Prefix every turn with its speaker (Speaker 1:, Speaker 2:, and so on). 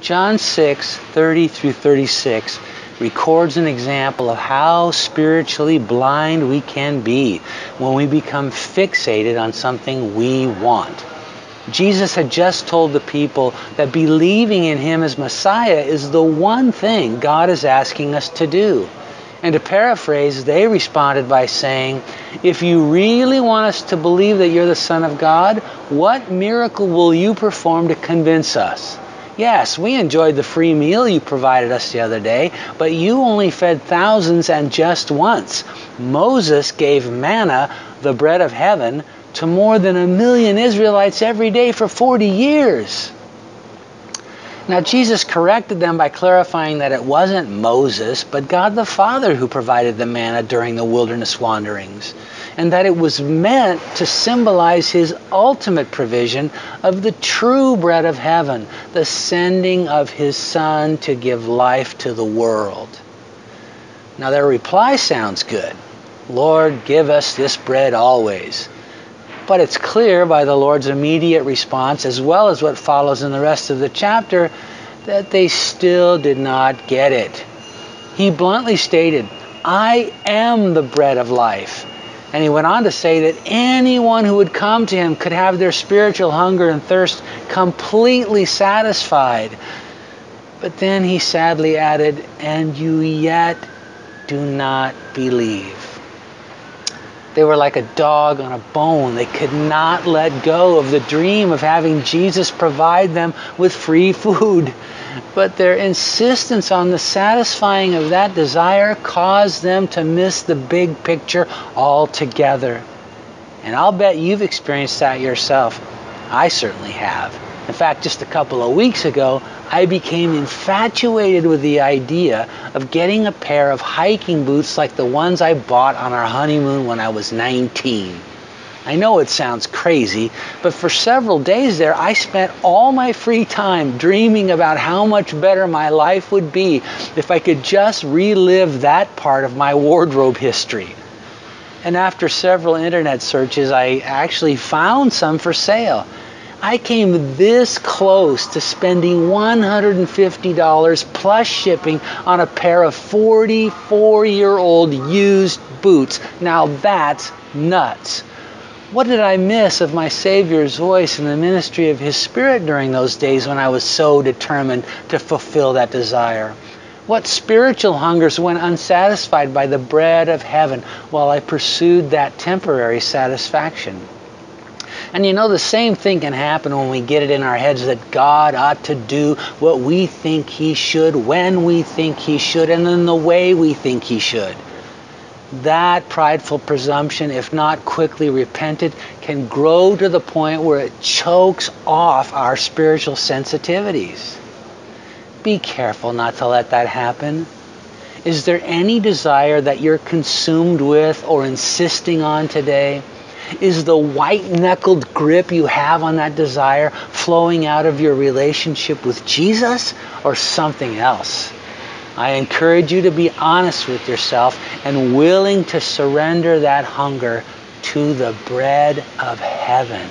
Speaker 1: John 6, 30 through 36 records an example of how spiritually blind we can be when we become fixated on something we want. Jesus had just told the people that believing in Him as Messiah is the one thing God is asking us to do. And to paraphrase, they responded by saying, If you really want us to believe that you're the Son of God, what miracle will you perform to convince us? Yes, we enjoyed the free meal you provided us the other day, but you only fed thousands and just once. Moses gave manna, the bread of heaven, to more than a million Israelites every day for 40 years. Now, Jesus corrected them by clarifying that it wasn't Moses, but God the Father who provided the manna during the wilderness wanderings, and that it was meant to symbolize his ultimate provision of the true bread of heaven, the sending of his Son to give life to the world. Now, their reply sounds good Lord, give us this bread always. But it's clear by the Lord's immediate response, as well as what follows in the rest of the chapter, that they still did not get it. He bluntly stated, I am the bread of life. And he went on to say that anyone who would come to him could have their spiritual hunger and thirst completely satisfied. But then he sadly added, And you yet do not believe. They were like a dog on a bone. They could not let go of the dream of having Jesus provide them with free food. But their insistence on the satisfying of that desire caused them to miss the big picture altogether. And I'll bet you've experienced that yourself. I certainly have. In fact, just a couple of weeks ago, I became infatuated with the idea of getting a pair of hiking boots like the ones I bought on our honeymoon when I was 19. I know it sounds crazy, but for several days there, I spent all my free time dreaming about how much better my life would be if I could just relive that part of my wardrobe history. And after several internet searches, I actually found some for sale. I came this close to spending $150 plus shipping on a pair of 44 year old used boots. Now that's nuts. What did I miss of my Savior's voice and the ministry of His Spirit during those days when I was so determined to fulfill that desire? What spiritual hungers went unsatisfied by the bread of heaven while I pursued that temporary satisfaction? And you know, the same thing can happen when we get it in our heads that God ought to do what we think He should, when we think He should, and in the way we think He should. That prideful presumption, if not quickly repented, can grow to the point where it chokes off our spiritual sensitivities. Be careful not to let that happen. Is there any desire that you're consumed with or insisting on today? Is the white knuckled grip you have on that desire flowing out of your relationship with Jesus or something else? I encourage you to be honest with yourself and willing to surrender that hunger to the bread of heaven.